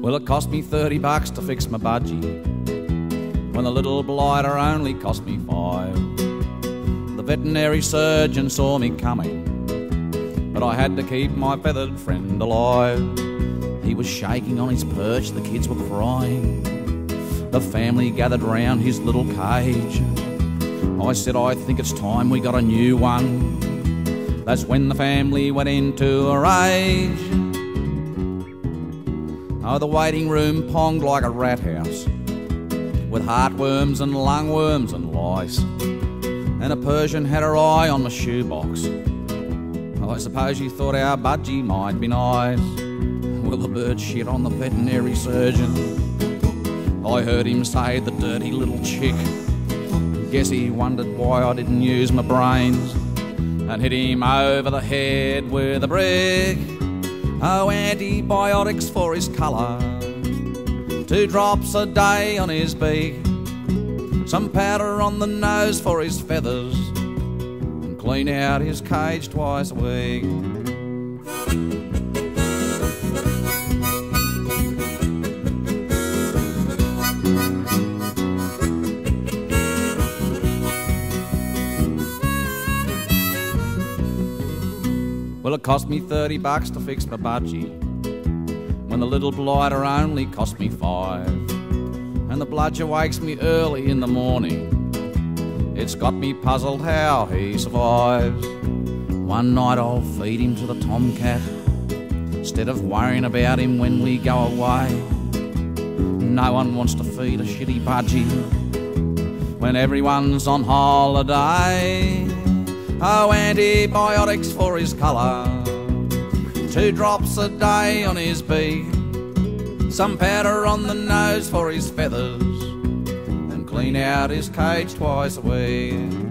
Well, it cost me 30 bucks to fix my budgie. When the little blighter only cost me five. The veterinary surgeon saw me coming, but I had to keep my feathered friend alive. He was shaking on his perch, the kids were crying. The family gathered round his little cage. I said, I think it's time we got a new one. That's when the family went into a rage. Oh, the waiting room ponged like a rat house with heartworms and lungworms and lice. And a Persian had her eye on my shoebox. Oh, I suppose you thought our budgie might be nice. Well, the bird shit on the veterinary surgeon. I heard him say, the dirty little chick. Guess he wondered why I didn't use my brains and hit him over the head with a brick. Oh, antibiotics for his colour, two drops a day on his beak, some powder on the nose for his feathers, and clean out his cage twice a week. Well, it cost me 30 bucks to fix my budgie. When the little blighter only cost me five. And the bludger wakes me early in the morning. It's got me puzzled how he survives. One night I'll feed him to the tomcat. Instead of worrying about him when we go away. No one wants to feed a shitty budgie when everyone's on holiday. Oh, antibiotics for his colour, two drops a day on his beak, some powder on the nose for his feathers, and clean out his cage twice a week.